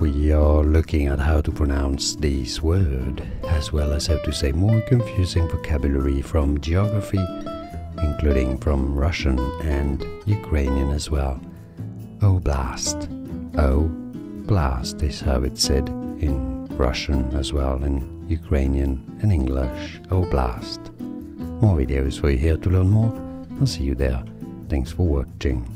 We are looking at how to pronounce this word, as well as how to say more confusing vocabulary from geography, including from Russian and Ukrainian as well. Oblast. Oblast is how it's said in Russian as well, in Ukrainian and English. Oblast. More videos for you here to learn more. I'll see you there. Thanks for watching.